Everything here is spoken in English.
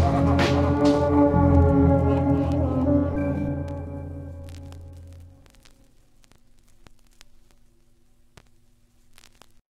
Ha ha ha ha.